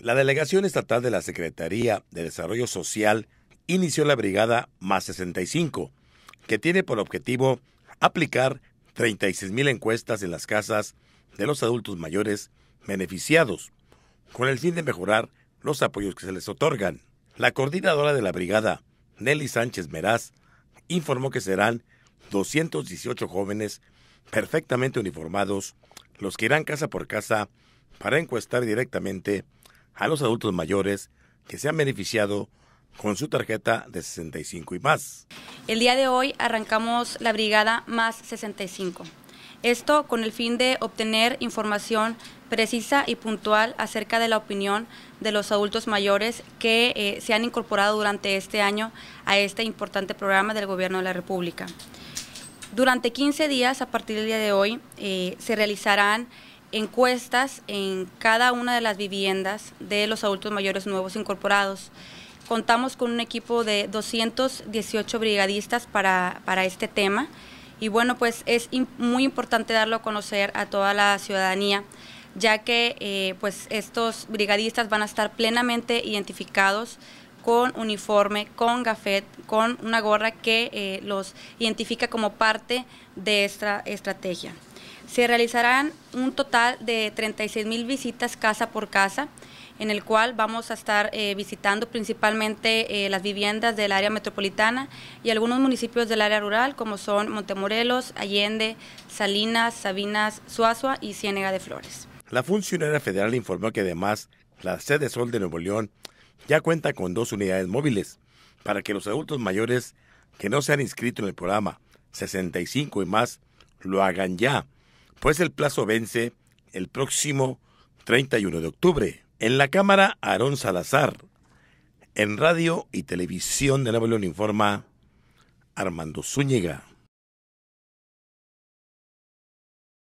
La Delegación Estatal de la Secretaría de Desarrollo Social inició la Brigada Más 65, que tiene por objetivo aplicar 36 mil encuestas en las casas de los adultos mayores beneficiados, con el fin de mejorar los apoyos que se les otorgan. La coordinadora de la brigada, Nelly Sánchez Meraz, informó que serán 218 jóvenes perfectamente uniformados los que irán casa por casa para encuestar directamente a los adultos mayores que se han beneficiado con su tarjeta de 65 y más. El día de hoy arrancamos la brigada más 65. Esto con el fin de obtener información precisa y puntual acerca de la opinión de los adultos mayores que eh, se han incorporado durante este año a este importante programa del Gobierno de la República. Durante 15 días, a partir del día de hoy, eh, se realizarán encuestas en cada una de las viviendas de los adultos mayores nuevos incorporados. Contamos con un equipo de 218 brigadistas para, para este tema y bueno, pues es muy importante darlo a conocer a toda la ciudadanía ya que eh, pues estos brigadistas van a estar plenamente identificados con uniforme, con gafet, con una gorra que eh, los identifica como parte de esta estrategia. Se realizarán un total de 36 mil visitas casa por casa, en el cual vamos a estar eh, visitando principalmente las viviendas del área metropolitana y algunos municipios del área rural, como son Montemorelos, Allende, Salinas, Sabinas, Suazua y Ciénega de Flores. La funcionaria federal informó que además la sede Sol de Nuevo León ya cuenta con dos unidades móviles para que los adultos mayores que no se han inscrito en el programa 65 y más lo hagan ya, pues el plazo vence el próximo 31 de octubre. En la Cámara, Aarón Salazar. En radio y televisión de Nuevo León informa Armando Zúñiga.